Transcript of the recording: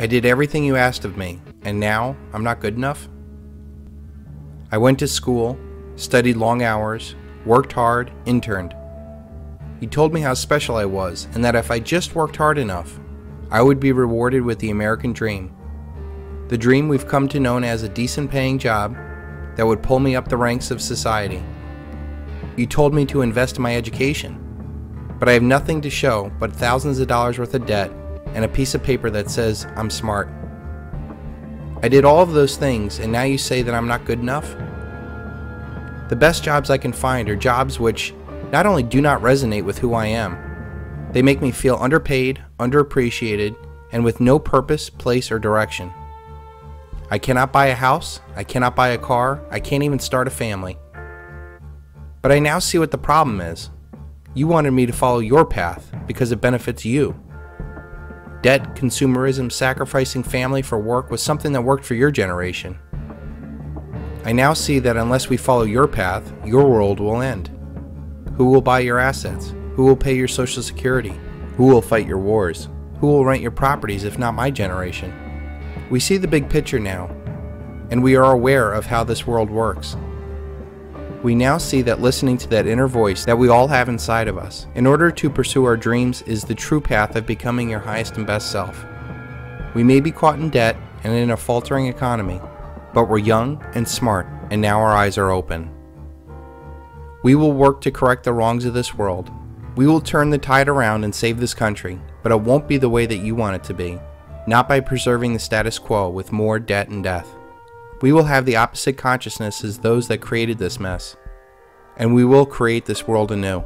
I did everything you asked of me, and now I'm not good enough? I went to school, studied long hours, worked hard, interned. You told me how special I was, and that if I just worked hard enough, I would be rewarded with the American dream. The dream we've come to know as a decent paying job that would pull me up the ranks of society. You told me to invest in my education, but I have nothing to show but thousands of dollars worth of debt and a piece of paper that says I'm smart. I did all of those things, and now you say that I'm not good enough? The best jobs I can find are jobs which not only do not resonate with who I am, they make me feel underpaid, underappreciated, and with no purpose, place, or direction. I cannot buy a house, I cannot buy a car, I can't even start a family. But I now see what the problem is. You wanted me to follow your path because it benefits you. Debt, consumerism, sacrificing family for work was something that worked for your generation. I now see that unless we follow your path, your world will end. Who will buy your assets? Who will pay your social security? Who will fight your wars? Who will rent your properties if not my generation? We see the big picture now, and we are aware of how this world works. We now see that listening to that inner voice that we all have inside of us, in order to pursue our dreams, is the true path of becoming your highest and best self. We may be caught in debt and in a faltering economy, but we're young and smart, and now our eyes are open. We will work to correct the wrongs of this world. We will turn the tide around and save this country, but it won't be the way that you want it to be, not by preserving the status quo with more debt and death. We will have the opposite consciousness as those that created this mess, and we will create this world anew.